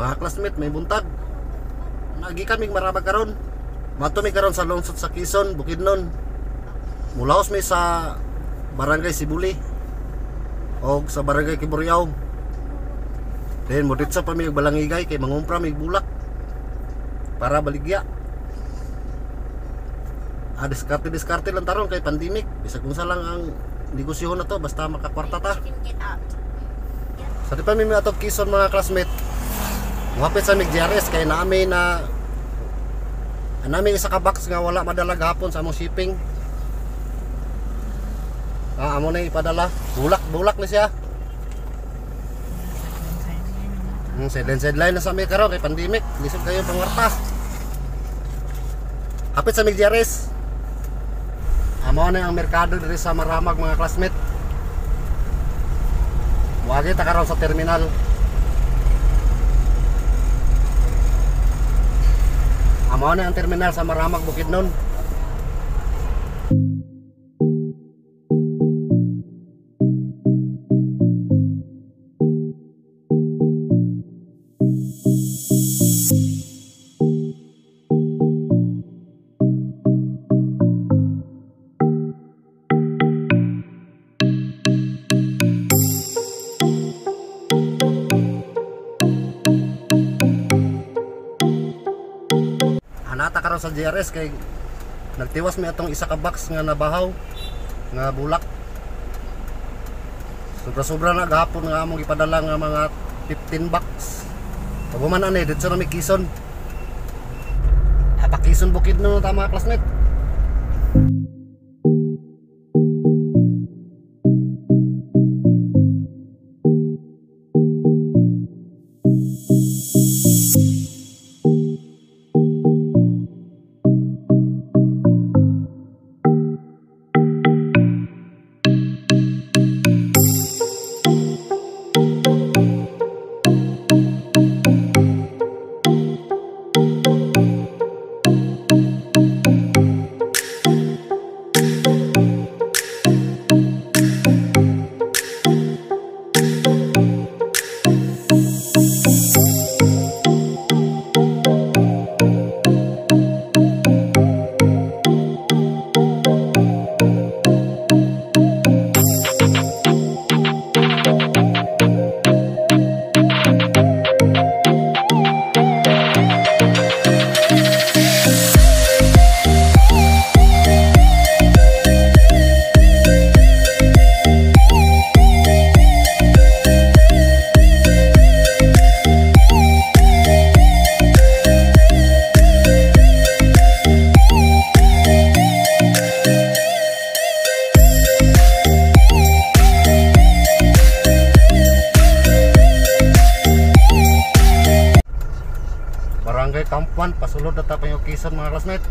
Mga classmate, may buntag. Nagi kami marabag karon. Mato mi karon sa lungsod sa Quezon, Bukidnon. Mulaos mi sa Barangay Sibuli. O sa Barangay Kiburyaw. Then muditsa pa mi og balangigay kay mangumpra mi bulak. Para baligya. Ah, diskarte-diskarte lang taron kay pandemic. Bisag kung sa lang ang negosyo na to basta makakwarta ta. Sa di pa mi atong Quezon mga classmate. Muhapit sa mig GRS kay naami na namin isa ka box nga wala madala gahapon sa among shipping. Ah, amo na ipadala. Bulak, bulak na siya. Hmm, sideline sideline na sa may karon kay pandemic. Lisod kayo pangwarta. Hapit sa mig GRS. Amo na ang merkado diri sa Maramag mga classmate. Wagi ta karon sa terminal. Amo na ang terminal sa Maramag Bukidnon. Sa GRS kay nagtiwas mi atong isa ka box nga nabahaw nga bulak. Sobra-sobra na gahapon nga among ipadala nga mga 15 box. Pag man ani dito na may Quezon. Apa Quezon bukid no ta mga classmate. Tapang yung Quezon mga classmate.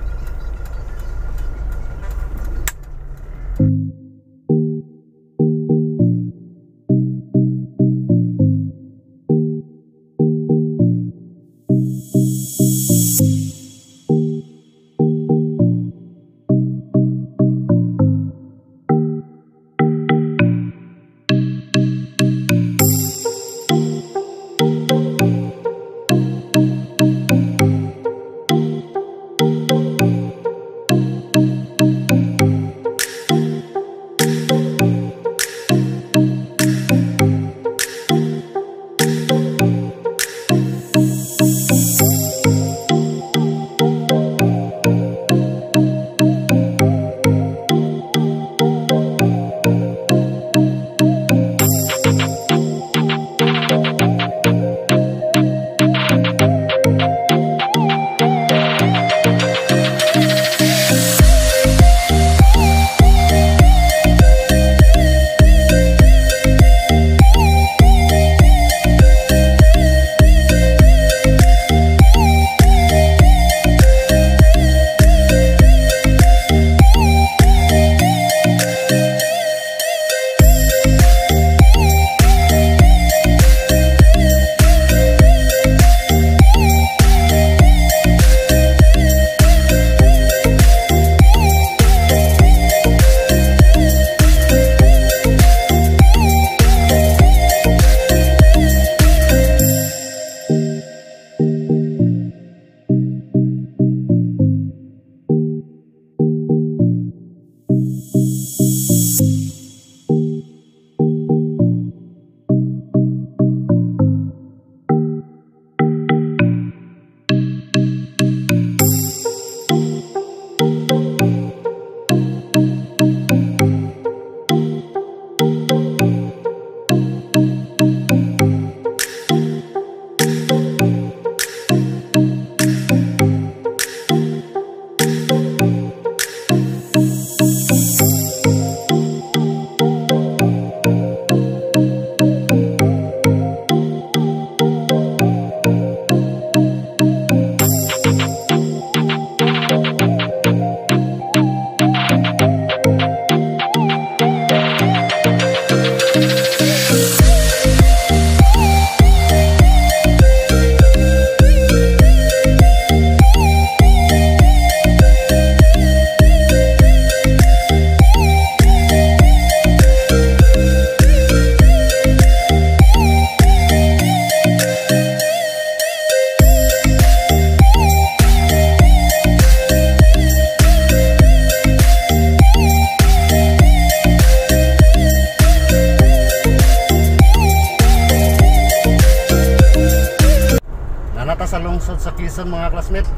sa lungsod sa Quezon mga classmate.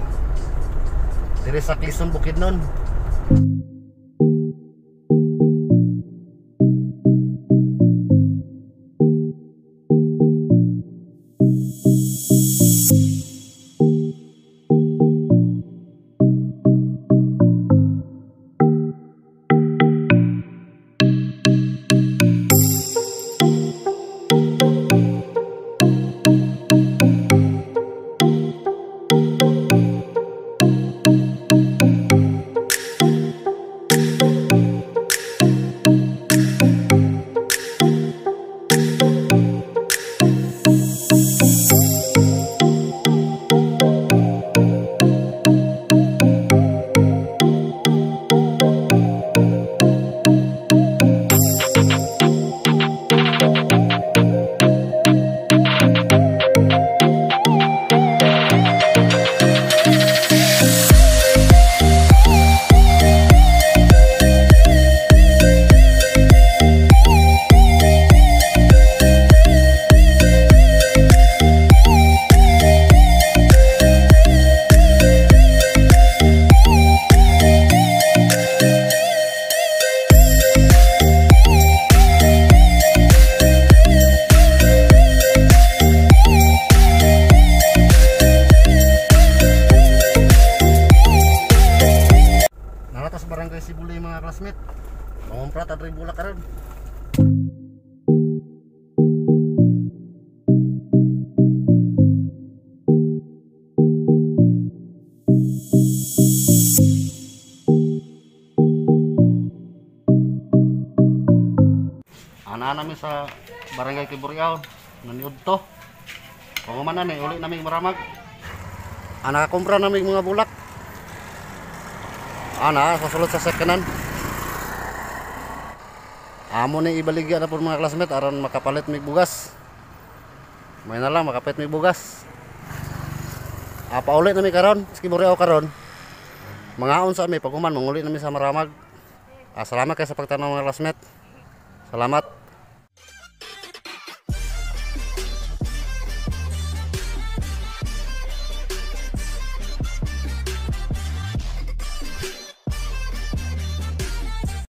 Dire sa Quezon Bukidnon. At rin bulak karon. Ana namin sa barangay Kiburiaw. Naniud to. Pangumanan eh, uli namin maramag. Ana kumpra namin mga bulak. Ana, sasulod sa sekanan. Amo ni ibaligya na po mga classmate aron makapalit mig bugas. May na lang makapit mig bugas. Apa ulit nami karon, ski ako karon. Mangaon sa mi paghuman manguli nami sa maramag. Ah, salamat kay sa pagtanaw mga classmate. Salamat.